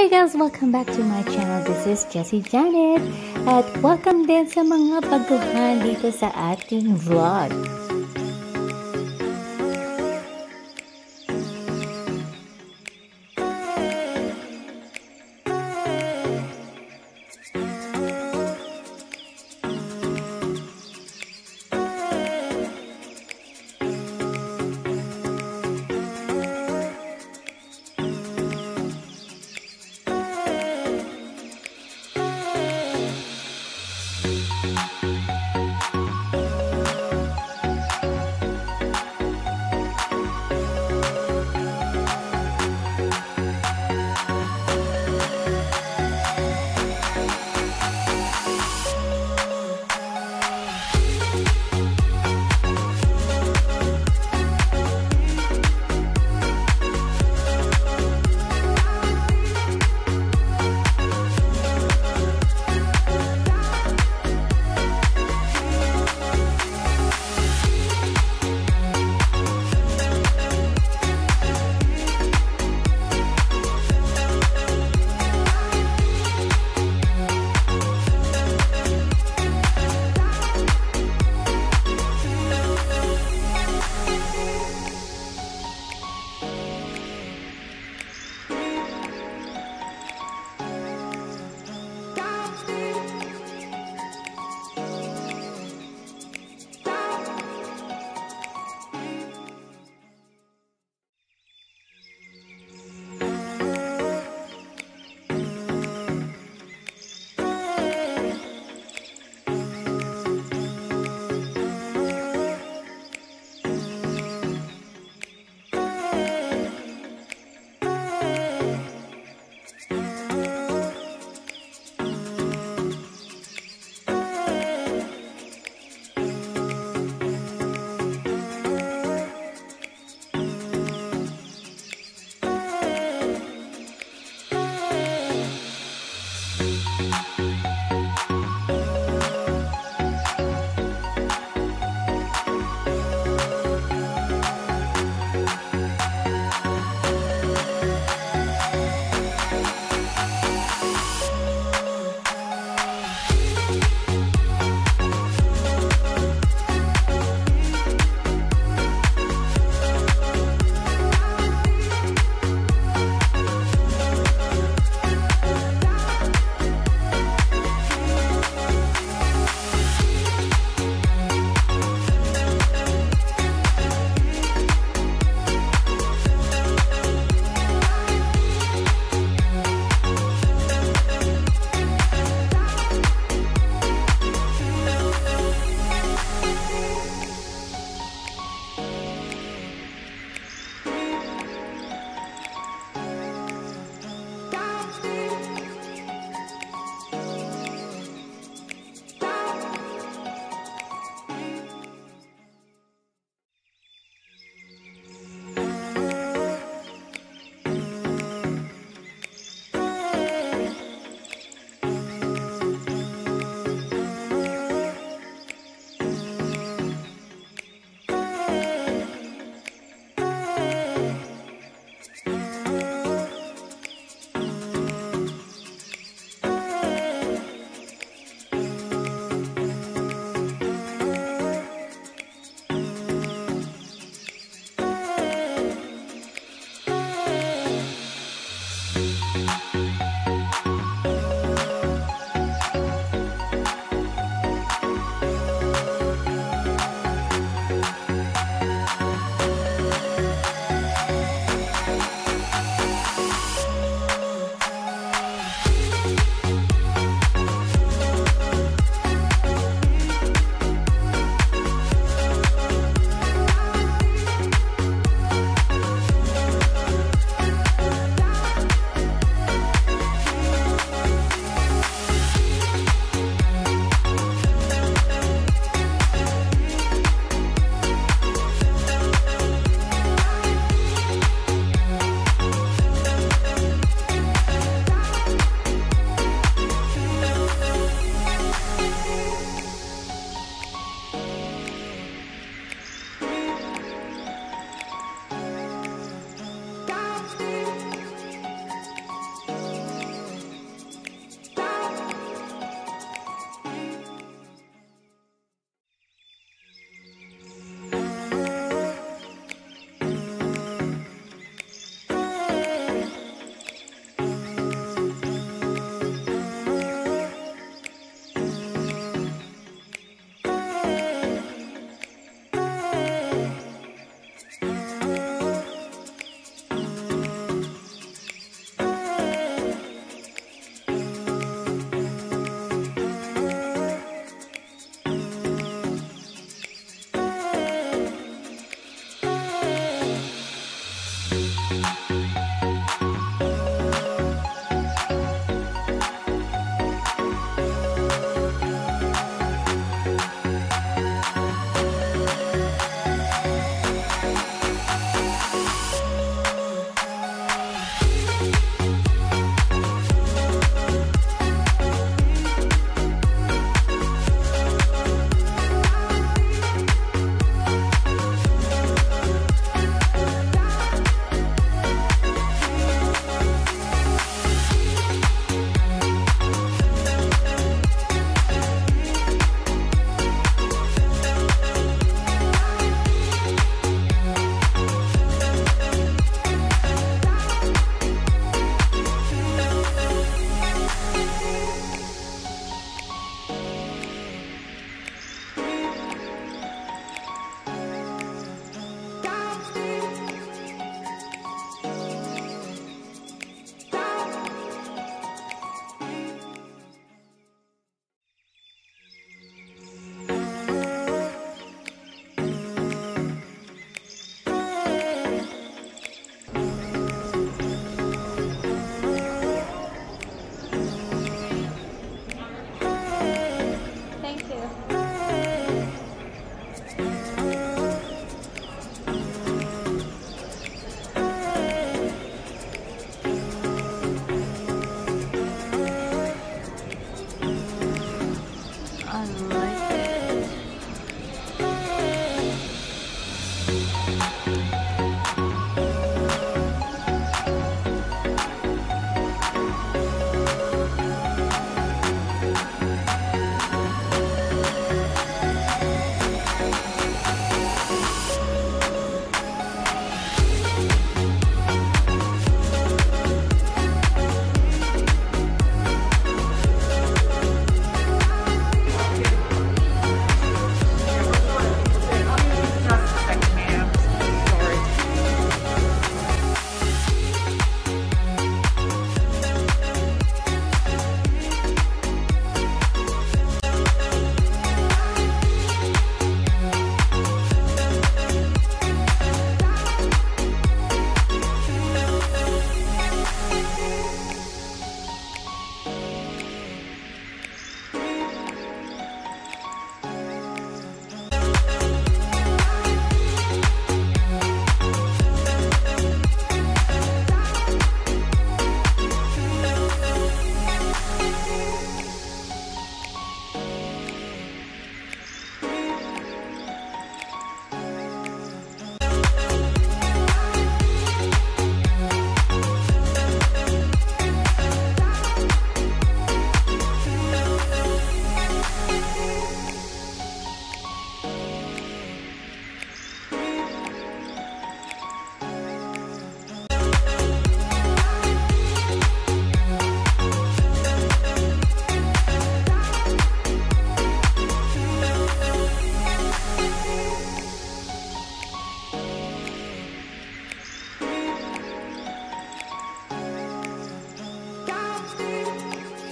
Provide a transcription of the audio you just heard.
Hey guys! Welcome back to my channel. This is Jessie Janet. At welcome din sa mga baguhan dito sa ating vlog.